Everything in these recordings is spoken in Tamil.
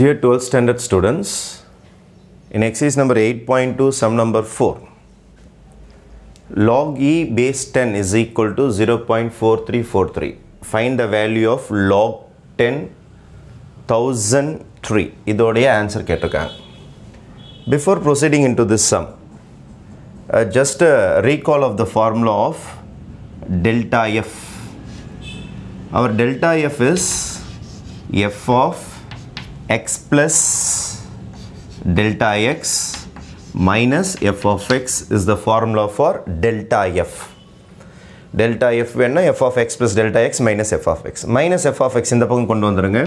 Dear 12th standard students, in exercise number 8.2, sum number 4, log e base 10 is equal to 0.4343. Find the value of log 10 1003. இதோடைய ஆன்சர் கேட்டிருக்காங்க Before proceeding into this sum, uh, just a recall of the formula of delta f. Our delta f is f of x plus delta x minus f of x is the formula for delta f. delta f வேணா f of x plus delta x minus f of x. minus f of x இந்த பக்கம் கொண்டு வந்துருங்க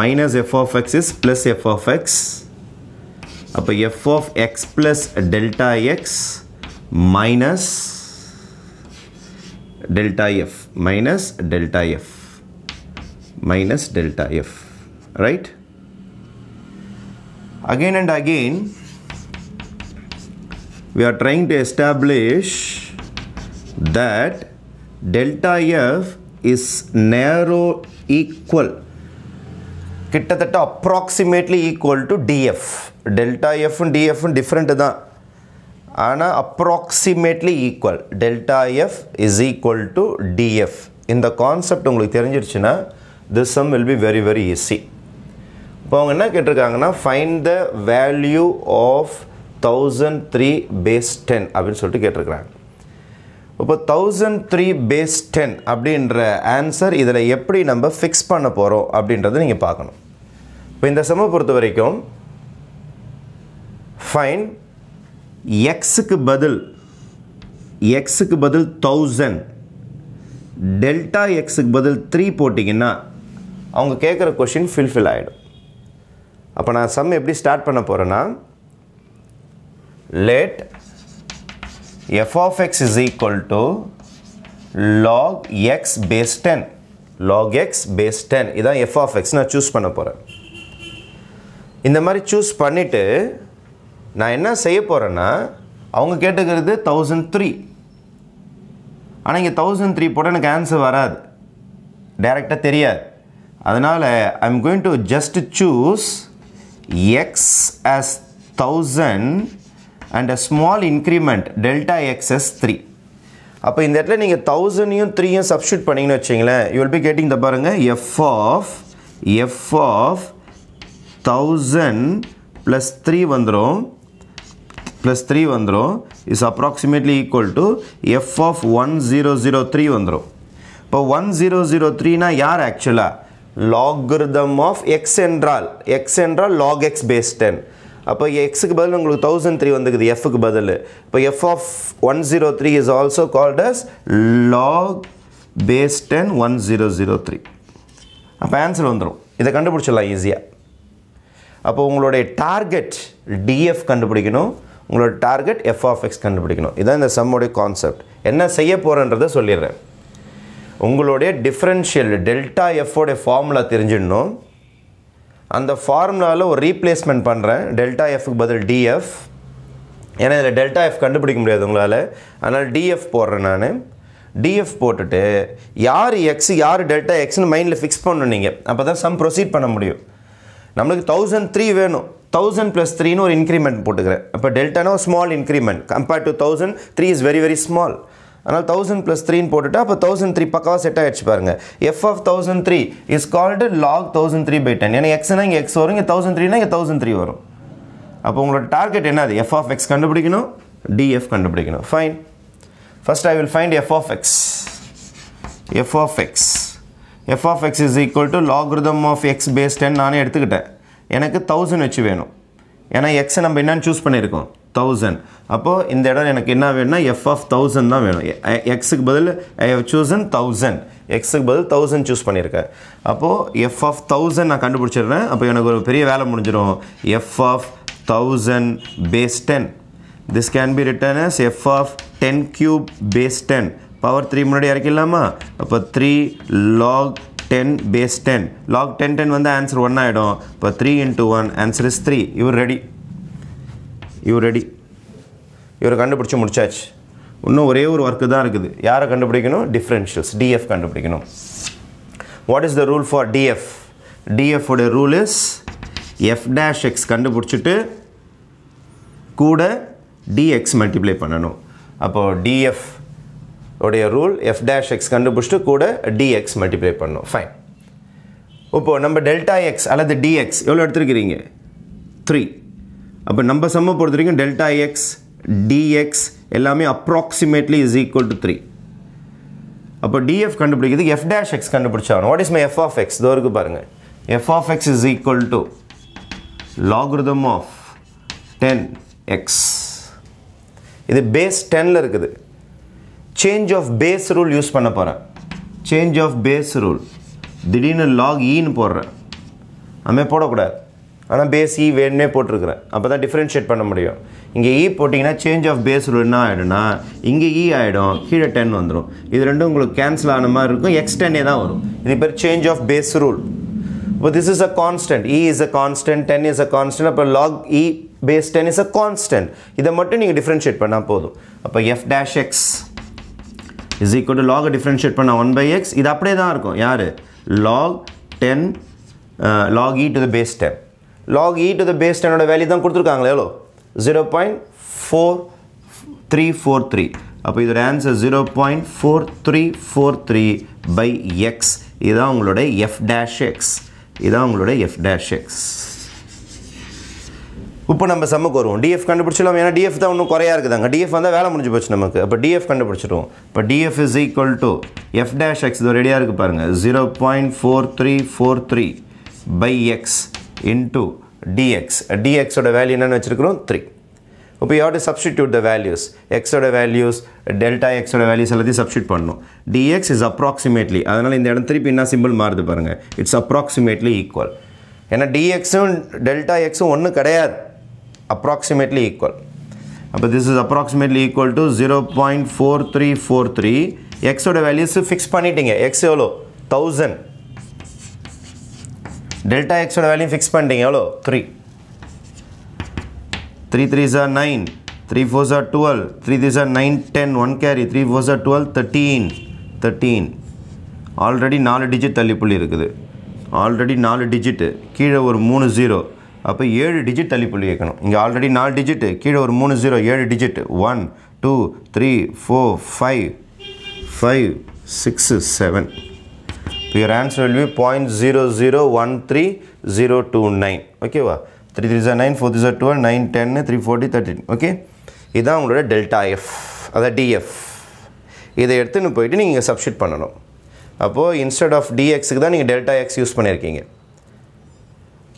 minus f of x is plus f of x அப்போ f of x plus delta x minus delta f minus delta f minus delta f right again and again we are trying to establish that delta f is narrow equal. கிட்டத்தட்ட approximately equal to df delta எஃப்பும் டிஎஃப்பும் டிஃப்ரெண்ட்டு தான். ஆனால் approximately equal delta f is equal to df இந்த கான்செப்ட் உங்களுக்கு தெரிஞ்சிருச்சுன்னா this sum will be very very easy இப்போ அவங்க என்ன கேட்டிருக்காங்கன்னா find the value of thousand three base ten அப்படின்னு சொல்லிட்டு கேட்டிருக்கிறாங்க. இப்போ தௌசண்ட் த்ரீ பேஸ் டென் அப்படின்ற ஆன்சர் இதில் எப்படி நம்ம ஃபிக்ஸ் பண்ண போகிறோம் அப்படின்றத நீங்கள் பார்க்கணும். இப்போ இந்த செம்மை பொறுத்த வரைக்கும் ஃபைன் எக்ஸுக்கு பதில் எக்ஸுக்கு பதில் தௌசண்ட் டெல்டா எக்ஸுக்கு பதில் த்ரீ போட்டிங்கன்னா அவங்க கேட்குற கொஷின் ஃபில்ஃபில் ஆகிடும் அப்போ நான் சம் எப்படி ஸ்டார்ட் பண்ண போகிறேன்னா let f of x is equal to log x base 10 log x base 10 இதான் f of x நான் சூஸ் பண்ண போகிறேன் இந்த மாதிரி சூஸ் பண்ணிவிட்டு நான் என்ன செய்ய போகிறேன்னா அவங்க கேட்டுக்கிறது தௌசண்ட் த்ரீ ஆனால் இங்கே தௌசண்ட் த்ரீ போட்டால் எனக்கு ஆன்சர் வராது. டைரெக்டாக தெரியாது. அதனால் I am going to just choose x as thousand and a small increment delta x is three அப்போ இந்த இடத்துல நீங்கள் தௌசண்டையும் த்ரீயும் சப்ஸ்டியூட் பண்ணிங்கன்னு வச்சிங்களேன் you will be getting the பாருங்கள் f of f of thousand plus three வந்துடும் ப்ளஸ் த்ரீ வந்துடும் is approximately equal to f of one zero zero three வந்துடும் இப்போ ஒன் ஜீரோ ஜீரோ த்ரீனா யார் ஆக்சுவலாக லாகிருதம் ஆஃப் எக்ஸ் என்றால் எக்ஸ் என்றால் லாக் எக்ஸ் பேஸ் டென் அப்போ எக்ஸுக்கு பதில் உங்களுக்கு தௌசண்ட் த்ரீ வந்துக்குது எஃப்க்கு பதில். இப்போ f of one zero three is also called as log base ten one zero zero three அப்போ ஆன்சர் வந்துடும் இதை கண்டுபிடிச்சிடலாம் ஈஸியாக அப்போ உங்களுடைய டார்கெட் டிஎஃப் கண்டுபிடிக்கணும் உங்களோட டார்கெட் எஃப் ஆஃப் எக்ஸ் கண்டுபிடிக்கணும். இதான் இந்த சம்முடைய கான்செப்ட் என்ன செய்ய போகிறேன்றதை சொல்லிடுறேன். உங்களுடைய டிஃப்ரென்ஷியல் டெல்டா எஃபோடைய ஃபார்முலா தெரிஞ்சிடணும். அந்த ஃபார்முலாவில் ஒரு ரீப்ளேஸ்மெண்ட் பண்ணுறேன் டெல்டா எஃப்க்கு பதில் டிஎஃப் ஏன்னா இதில் டெல்டா எஃப் கண்டுபிடிக்க முடியாது உங்களால். அதனால் டிஎஃப் போடுறேன் நான். டிஎஃப் போட்டுட்டு யார் எக்ஸ் யார் டெல்டா எக்ஸ்னு மைண்டில் ஃபிக்ஸ் பண்ணணும் நீங்கள் அப்போ தான் சம் ப்ரொசீட் பண்ண முடியும். நம்மளுக்கு தௌசண்ட் த்ரீ வேணும். தௌசண்ட் ப்ளஸ் த்ரீன்னு ஒரு இன்க்ரிமெண்ட் போட்டுக்கிறேன். அப்போ டெல்டானா ஒரு small increment compared to thousand three is very very small அதனால் தௌசண்ட் ப்ளஸ் த்ரீன்னு போட்டுட்டு அப்போ தௌசண்ட் த்ரீ பக்கவாக செட் ஆகிடுச்சு பாருங்க. F of thousand three is called log thousand three by ten ஏன்னா எக்ஸ்னா இங்கே எக்ஸ் வரும் இங்கே தௌசண்ட் த்ரீனா இங்கே தௌசண்ட் த்ரீ வரும். அப்போ உங்களோட டார்கெட் என்னது எஃப் ஆஃப் எக்ஸ் கண்டுபிடிக்கணும் டிஎஃப் கண்டுபிடிக்கணும். Fine first I will find f of x f of x f of x is equal to logarithm of x base ten நானே எடுத்துக்கிட்டேன். எனக்கு தௌசண்ட் வச்சு வேணும். ஏன்னா எக்ஸை நம்ம என்னென்னு சூஸ் பண்ணியிருக்கோம். தௌசண்ட் அப்போது இந்த இடம் எனக்கு என்ன வேணும்னா எஃப் ஆஃப் தௌசண்ட் தான் வேணும். எக்ஸுக்கு பதில் ஐ ஹவ் சூசன் தௌசண்ட் எக்ஸுக்கு பதில் தௌசண்ட் சூஸ் பண்ணியிருக்கேன் அப்போது எஃப் ஆஃப் தௌசண்ட் நான் கண்டுபிடிச்சிடுறேன். அப்போ எனக்கு ஒரு பெரிய வேலை முடிஞ்சிடும். F of thousand base ten this can be written as f of ten cube base ten power three முன்னாடி இறக்கிடலாமா? அப்போ three log ten base ten log ten ten வந்து ஆன்சர் ஒன் ஆகிடும் இப்போ three into one answer is three இவர் ரெடி இவர் ரெடி இவரை கண்டுபிடிச்சி முடிச்சாச்சு. இன்னும் ஒரே ஒரு ஒர்க்கு தான் இருக்குது. யாரை கண்டுபிடிக்கணும்? டிஃப்ரென்ஷியல்ஸ் டிஎஃப் கண்டுபிடிக்கணும். What is the rule for df df உடைய rule is f dash x கண்டுபிடிச்சிட்டு கூட டிஎக்ஸ் மல்டிப்ளை பண்ணணும். அப்போது டிஎஃப் உடைய ரூல் எஃப் டேஷ் எக்ஸ் கண்டுபிடிச்சிட்டு கூட டிஎக்ஸ் மல்டிப்ளை பண்ணணும். ஃபைன் இப்போது நம்ம டெல்டா எக்ஸ் அல்லது டிஎக்ஸ் எவ்வளோ எடுத்துருக்கிறீங்க? த்ரீ அப்போ நம்ம சம்ம பொறுத்த வரைக்கும் டெல்டா எக்ஸ் டிஎக்ஸ் எல்லாமே approximately is equal to three அப்போ டிஎஃப் கண்டுபிடிக்கிறதுக்கு F dash X கண்டுபிடிச்சாகணும். What is my f of x இதோ இருக்குது பாருங்கள் f of x is equal to logarithm of ten x இது பேஸ் டென்னில் இருக்குது. Change of base rule use பண்ண போகிறேன் சேஞ்ச் ஆஃப் பேஸ் ரூல் திடீர்னு லாக் ஈன்னு போடுறேன். அதுமாதிரி போடக்கூடாது. ஆனால் பேஸ் இ e வேணுமே போட்டிருக்கிறேன். அப்போ தான் டிஃப்ரென்ஷியேட் பண்ண முடியும். இங்கே இ e போட்டிங்கன்னா சேஞ்ச் ஆஃப் பேஸ் ரூல் என்ன ஆகிடும்னா இங்கே இ e ஆகிடும் கீழே டென் வந்துடும் இது ரெண்டும் உங்களுக்கு கேன்சல் ஆன மாதிரி இருக்கும். எக்ஸ் டென்னே தான் வரும். இது பேர் சேஞ்ச் ஆஃப் பேஸ் ரூல் இப்போ this is a constant e is a constant ten is a constant அப்போ log e base ten is a constant இதை மட்டும் நீங்கள் டிஃப்ரென்ஷியேட் பண்ணால் போதும். அப்போ f dash x is equal to லாகை differentiate பண்ணால் ஒன் பை எக்ஸ் இது அப்படியே தான் இருக்கும். யார்? Log ten log e to the base ten log e to the base டென்னோட value தான் கொடுத்துருக்காங்களே எவ்வளோ? Zero point four three four three அப்போ இதோட answer zero point four three four three by x இதுதான் உங்களோட எஃப் டேஷ் எக்ஸ் இதுதான் உங்களோட எஃப் டேஷ் எக்ஸ் இப்போ நம்ம சம்முக்கு வருவோம். டிஎஃப் கண்டுபிடிச்சிடலாம்? ஏன்னா டிஎஃப் தான் ஒன்றும் குறையா இருக்குதாங்க. டிஎஃப் வந்தால் வேலை முடிஞ்சு போச்சு நமக்கு. அப்போ டிஎஃப் கண்டுபிடிச்சிடுவோம். இப்போ df is equal to f dash x இது ரெடியாக இருக்குது பாருங்கள் zero point four three four three by x into dx டிஎக்ஸோட value என்னென்னு வச்சுருக்கிறோம் த்ரீ இப்போ you to substitute the values எக்ஸோட வேல்யூஸ் டெல்டா எக்ஸோட வேல்யூஸ் எல்லாத்தையும் சப்ஸ்டியூட் பண்ணணும். டிஎக்ஸ் இஸ் அப்ராக்சிமேட்லி அதனால் இந்த இடம் திருப்பி என்ன சிம்பிள் மாறுது பாருங்கள் இட்ஸ் அப்ராக்சிமேட்லி ஈக்குவல் ஏன்னா டிஎக்ஸும் டெல்டா எக்ஸும் ஒன்றும் கிடையாது. அப்ராக்சிமேட்லி ஈக்குவல் அப்போ this is approximately equal to zero point four three four three எக்ஸோட வேல்யூஸ் ஃபிக்ஸ் பண்ணிட்டீங்க. எக்ஸ் எவ்வளோ தௌசண்ட் டெல்டா எக்ஸோட வேல்யூ ஃபிக்ஸ் பண்ணிட்டீங்க. எவ்வளோ? Three three three sir nine three four sir twelve three three sir nine ten one carry three four sir twelve thirteen thirteen already நாலு டிஜிட் தள்ளிப்புள்ளி இருக்குது. ஆல்ரெடி நாலு டிஜிட்டு கீழே ஒரு மூணு ஜீரோ அப்போ ஏழு டிஜிட் தள்ளிப்புள்ளி வைக்கணும். இங்கே ஆல்ரெடி நாலு டிஜிட்டு கீழே ஒரு மூணு ஜீரோ ஏழு digit one two three four five five six seven இப்போ your answer will be point zero zero one three zero two nine ஓகேவா three three sir nine four three sir twelve nine டென்னு த்ரீ ஃபோர்ட்டி தேர்ட்டின் ஓகே இதுதான் உங்களோட டெல்டா எஃப் அதான் டிஎஃப் இதை எடுத்துன்னு போயிட்டு நீங்கள் சப்ஸ்டிட் பண்ணணும். அப்போது இன்ஸ்டெட் ஆஃப் டிஎக்ஸுக்கு தான் நீங்கள் டெல்டா எக்ஸ் யூஸ் பண்ணியிருக்கீங்க.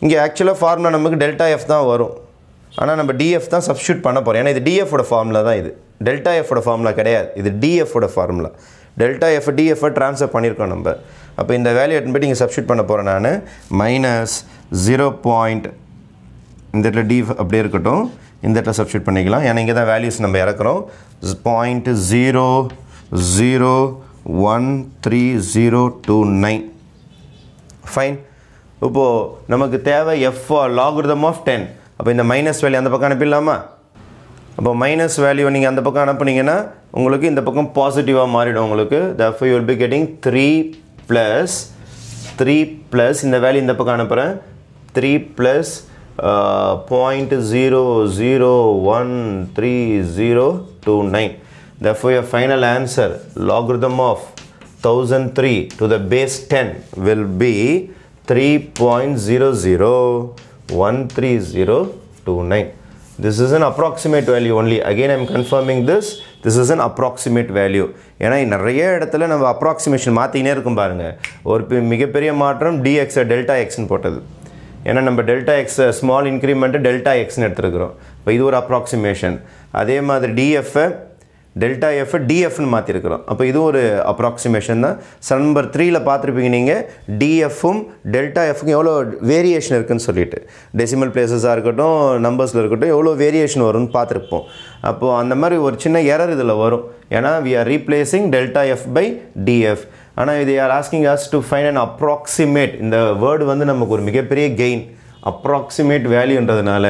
இங்கே ஆக்சுவலாக ஃபார்முலா நமக்கு டெல்டா எஃப் தான் வரும். ஆனால் நம்ம டிஎஃப் தான் சப்ஸ்டியூட் பண்ண போகிறோம் ஏன்னா இது டிஎஃபோட ஃபார்முலா தான் இது. டெல்டா எஃபோட ஃபார்முலா கிடையாது. இது டிஎஃபோட formula delta f df transfer பண்ணியிருக்கோம் நம்ம. அப்போ இந்த வேல்யூ எடுத்து போய் சப்ஸ்டியூட் பண்ண போகிறேன் நான். மைனஸ் ஜீரோ பாயிண்ட் இந்த இடத்துல டி அப்படியே இருக்கட்டும். இந்த இடத்துல சப்ஸ்டியூட் பண்ணிக்கலாம். ஏன்னா இங்கே தான் வேல்யூஸ் நம்ம இறக்குறோம். Point zero zero one three zero two nine fine இப்போது நமக்கு தேவை எஃப் லாகுரிதம் ஆஃப் டென் அப்போ இந்த மைனஸ் வேல்யூ அந்த பக்கம் அனுப்பிடலாமா? அப்போ மைனஸ் வேல்யூ நீங்கள் அந்த பக்கம் அனுப்புனீங்கன்னா உங்களுக்கு இந்த பக்கம் பாசிட்டிவாக மாறிடும் உங்களுக்கு. Thus you will be getting three plus three plus இந்த வேல்யூ இந்த பக்கம் அனுப்புகிறேன் three plus point zero zero one three zero two nine therefore your final answer logarithm of 1003 to the base 10 will be 3.00130029 this is an approximate value only. Again i'm confirming this. This is an approximate value. ஏன்னா நிறைய இடத்துல நம்ம அப்ராக்சிமேஷன் மாற்றிக்கினே இருக்கும் பாருங்கள் ஒரு பெ- மிகப்பெரிய மாற்றம் டிஎக்ஸை டெல்டா எக்ஸ்னு போட்டது. ஏன்னா நம்ம delta x small increment delta எக்ஸ்னு எடுத்துருக்குறோம். இப்போ இது ஒரு அப்ராக்சிமேஷன் அதே மாதிரி டிஎஃப்ஐ டெல்டா எஃப் டிஎஃப்னு மாற்றிருக்கிறோம் அப்போ இது ஒரு அப்ராக்சிமேஷன் தான். சம் நம்பர் த்ரீயில் பார்த்துருப்பீங்க நீங்கள் டிஎஃப்பும் டெல்டா எஃப்க்கும் எவ்வளோ வேரியேஷன் இருக்குதுன்னு சொல்லிட்டு. டெசிமல் பிளேசஸாக இருக்கட்டும் நம்பர்ஸில் இருக்கட்டும் எவ்வளோ வேரியேஷன் வரும்னு பார்த்துருப்போம். அப்போது அந்த மாதிரி ஒரு சின்ன எரர் இதில் வரும். ஏன்னா we are replacing delta f by df ஆனால் இது are asking us to find and approximate இந்த வேர்டு வந்து நமக்கு ஒரு மிகப்பெரிய gain approximate வேல்யூன்றதுனால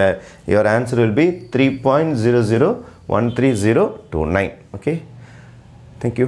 your answer will be three point zero zero one three zero two nine okay thank you